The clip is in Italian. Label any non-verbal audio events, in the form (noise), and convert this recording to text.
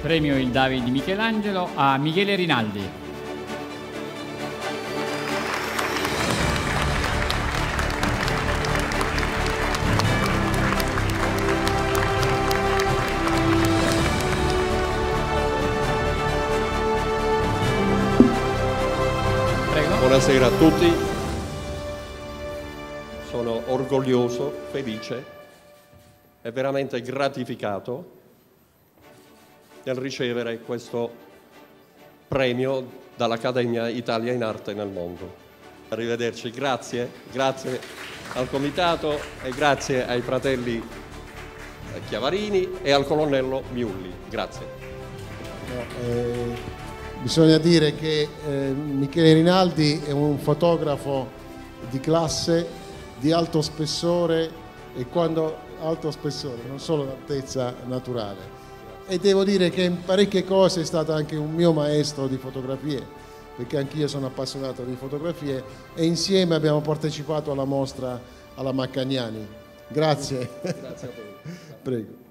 Premio il David di Michelangelo a Michele Rinaldi. Prego. Buonasera a tutti, sono orgoglioso, felice e veramente gratificato nel ricevere questo premio dall'Accademia Italia in Arte nel mondo. Arrivederci, grazie, grazie al Comitato e grazie ai fratelli Chiavarini e al colonnello Miulli. Grazie. No, eh, bisogna dire che eh, Michele Rinaldi è un fotografo di classe, di alto spessore e quando alto spessore, non solo d'altezza naturale. E devo dire che in parecchie cose è stato anche un mio maestro di fotografie, perché anch'io sono appassionato di fotografie e insieme abbiamo partecipato alla mostra alla Maccagnani. Grazie. Grazie a voi. (laughs) Prego.